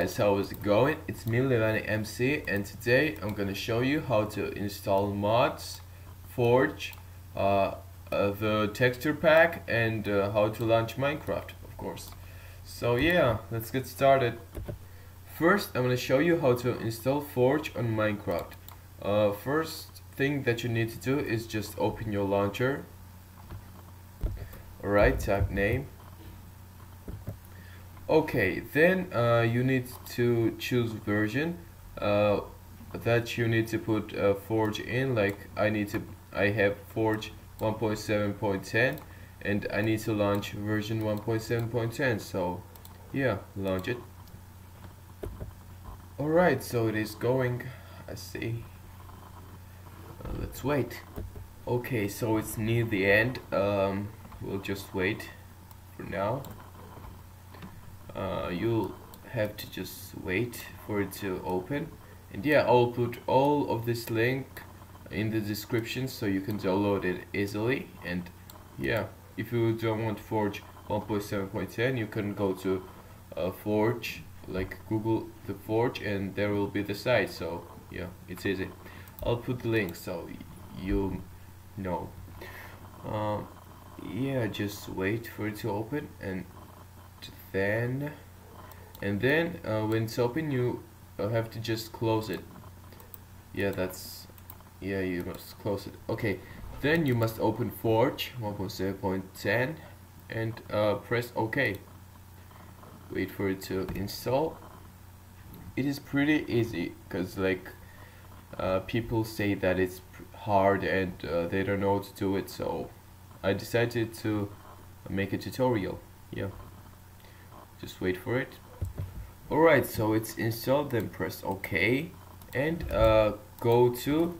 guys, how is it going? It's me Levani MC and today I'm gonna show you how to install mods, Forge, uh, uh, the texture pack and uh, how to launch Minecraft of course. So yeah, let's get started. First I'm gonna show you how to install Forge on Minecraft. Uh, first thing that you need to do is just open your launcher. Alright, type name okay then uh, you need to choose version uh, that you need to put uh, forge in like I need to I have forge 1.7.10 and I need to launch version 1.7.10 so yeah launch it. Alright so it is going I see. Uh, let's wait. Okay so it's near the end um, we'll just wait for now uh, you'll have to just wait for it to open. And yeah I'll put all of this link in the description so you can download it easily. And yeah if you don't want Forge 1.7.10 you can go to uh, Forge like Google the Forge and there will be the site. So yeah it's easy. I'll put the link so you know. Um, yeah just wait for it to open and then and then uh, when it's open you have to just close it. Yeah that's yeah you must close it. Okay then you must open Forge 1.7.10 and uh, press OK wait for it to install. It is pretty easy because like uh, people say that it's hard and uh, they don't know how to do it so I decided to make a tutorial. Yeah just wait for it. Alright so it's installed then press OK. And uh, go to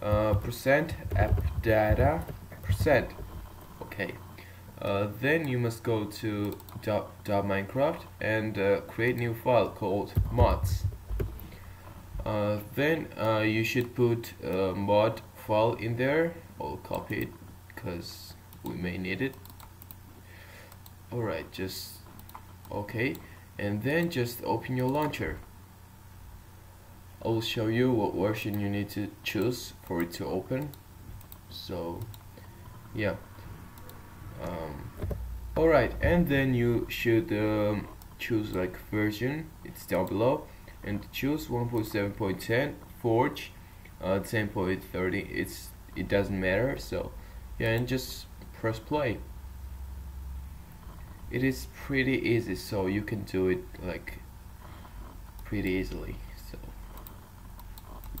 uh, percent app data percent. Okay uh, then you must go to dot, dot Minecraft and uh, create new file called mods. Uh, then uh, you should put mod file in there. I'll copy it because we may need it. Alright just okay? And then just open your launcher. I will show you what version you need to choose for it to open. So yeah. Um, alright and then you should um, choose like version. It's down below. And choose 1.7.10 forge uh, 10.30 it's it doesn't matter. So yeah and just press play it is pretty easy so you can do it like pretty easily so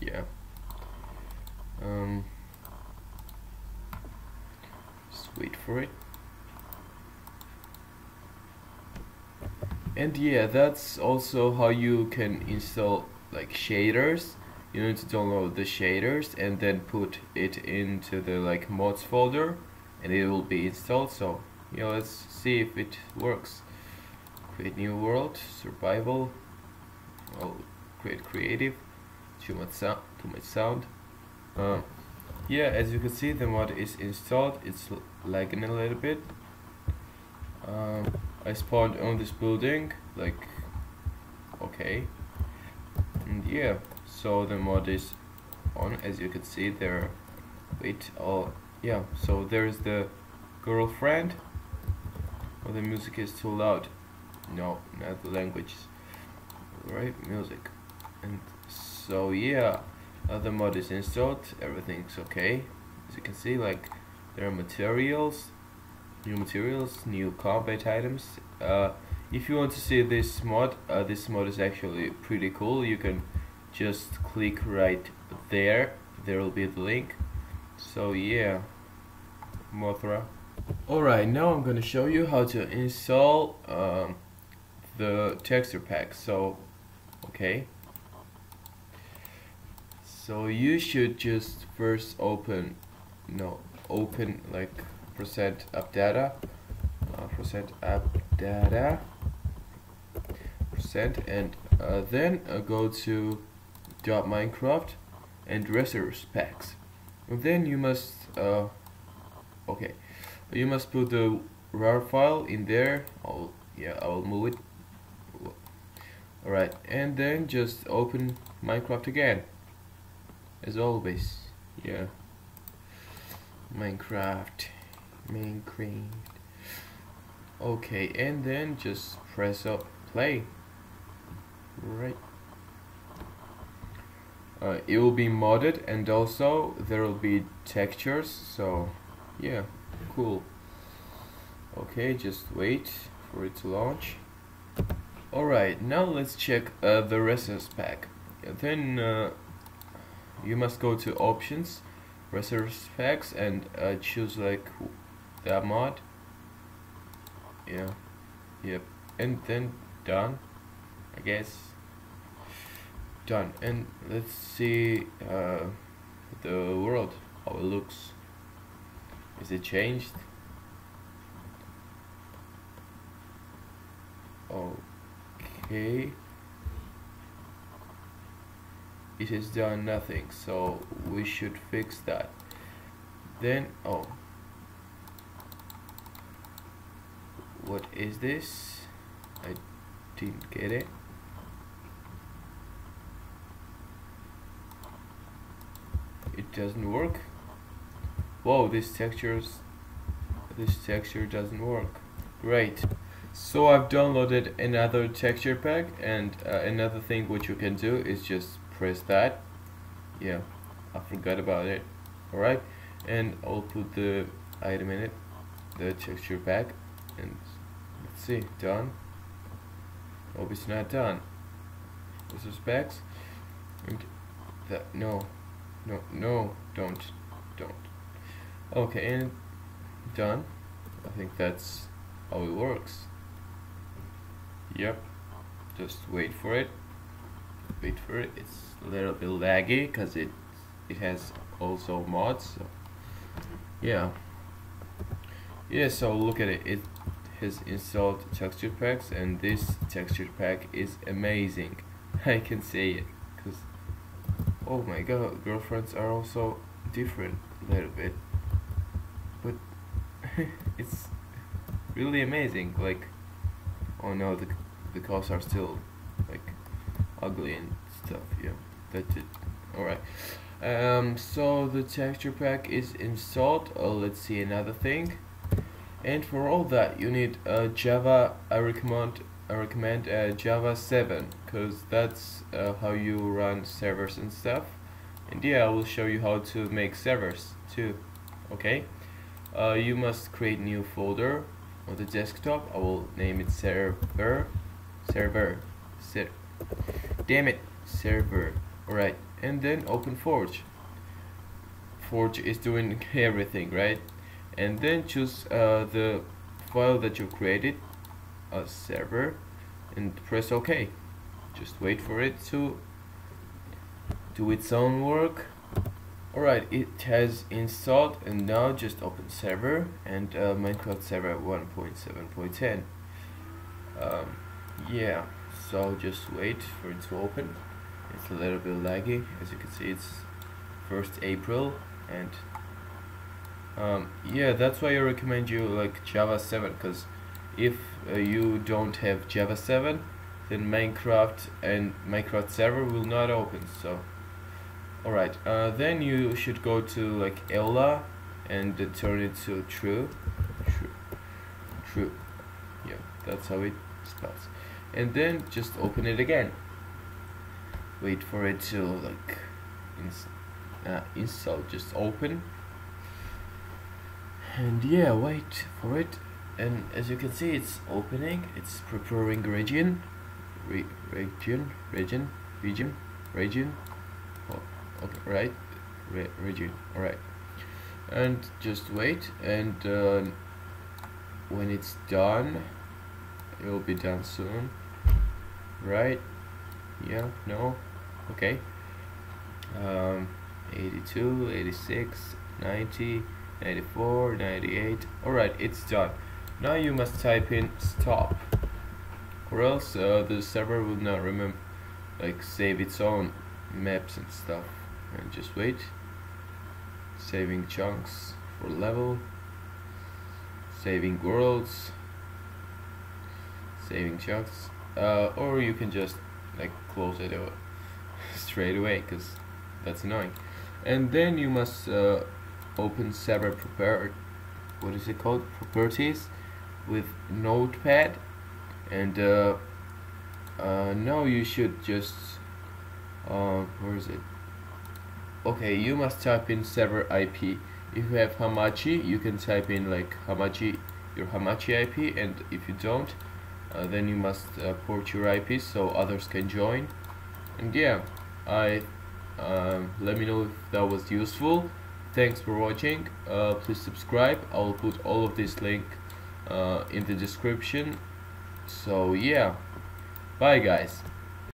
yeah. Um just wait for it. And yeah that's also how you can install like shaders. You need to download the shaders and then put it into the like mods folder and it will be installed so yeah let's see if it works. Create new world survival. I'll create creative. Too much sound too much sound. Uh, yeah as you can see the mod is installed. It's lagging a little bit. Um, I spawned on this building like okay. And yeah so the mod is on. As you can see there wait oh yeah so there's the girlfriend Oh, the music is too loud. No, not the language. Right, music. And so yeah, other mod is installed. Everything's okay. As you can see, like there are materials, new materials, new combat items. Uh, if you want to see this mod, uh, this mod is actually pretty cool. You can just click right there. There will be the link. So yeah, Mothra. Alright, now I'm going to show you how to install um, the texture pack. So, okay. So you should just first open, no, open like percent app data, uh, percent app data, percent, and uh, then uh, go to dot Minecraft and resource packs. And then you must, uh, okay you must put the rar file in there. I'll yeah I'll move it. Alright and then just open Minecraft again. As always yeah. Minecraft Minecraft okay and then just press up play. Right. Uh, it will be modded and also there will be textures so yeah cool. Okay just wait for it to launch. Alright now let's check uh, the resource pack. Then uh, you must go to options resource packs and uh, choose like that mod. Yeah. Yep. And then done I guess. Done. And let's see uh, the world how it looks is it changed? Okay. It has done nothing so we should fix that. Then oh. What is this? I didn't get it. It doesn't work whoa this textures this texture doesn't work. Great. So I've downloaded another texture pack and uh, another thing which you can do is just press that. Yeah I forgot about it. Alright and I'll put the item in it the texture pack and let's see done. Hope it's not done. This is packs and that no no no don't don't okay and done. I think that's how it works. Yep just wait for it. Wait for it. It's a little bit laggy because it it has also mods so yeah. Yeah so look at it. It has installed texture packs and this texture pack is amazing. I can say it because oh my god girlfriends are also different a little bit it's really amazing like oh no the the cars are still like ugly and stuff yeah that's it alright. Um, so the texture pack is installed Oh, let's see another thing. And for all that you need uh, Java I recommend I recommend uh, Java 7 because that's uh, how you run servers and stuff. And yeah I will show you how to make servers too okay uh, you must create new folder on the desktop. I will name it server server ser damn it server. Alright and then open Forge. Forge is doing everything right? And then choose uh, the file that you created a server and press OK just wait for it to do its own work alright it has installed and now just open server and uh, Minecraft server 1.7.10 um, yeah so just wait for it to open. It's a little bit laggy as you can see it's 1st April and um, yeah that's why I recommend you like Java 7 because if uh, you don't have Java 7 then Minecraft and Minecraft server will not open so alright uh, then you should go to like EULA and uh, turn it to true. True. True. Yeah that's how it spells and then just open it again. Wait for it to like ins uh, install. Just open. And yeah wait for it. And as you can see it's opening. It's preparing region. Re region region region region okay right? Re region all right and just wait and uh, when it's done it will be done soon. Right? Yeah no? Okay. Um, 82 86 90 94 98 alright it's done. Now you must type in stop. Or else uh, the server will not remember like save its own maps and stuff and just wait. Saving chunks for level. Saving worlds. Saving chunks. Uh, or you can just like close it straight away because that's annoying. And then you must uh, open server prepared what is it called? Properties with notepad. And uh, uh, now you should just uh, where is it okay you must type in server IP if you have Hamachi you can type in like Hamachi your Hamachi IP and if you don't uh, then you must uh, port your IP so others can join. And yeah I um, let me know if that was useful. Thanks for watching. Uh, please subscribe. I will put all of this link uh, in the description. So yeah. Bye guys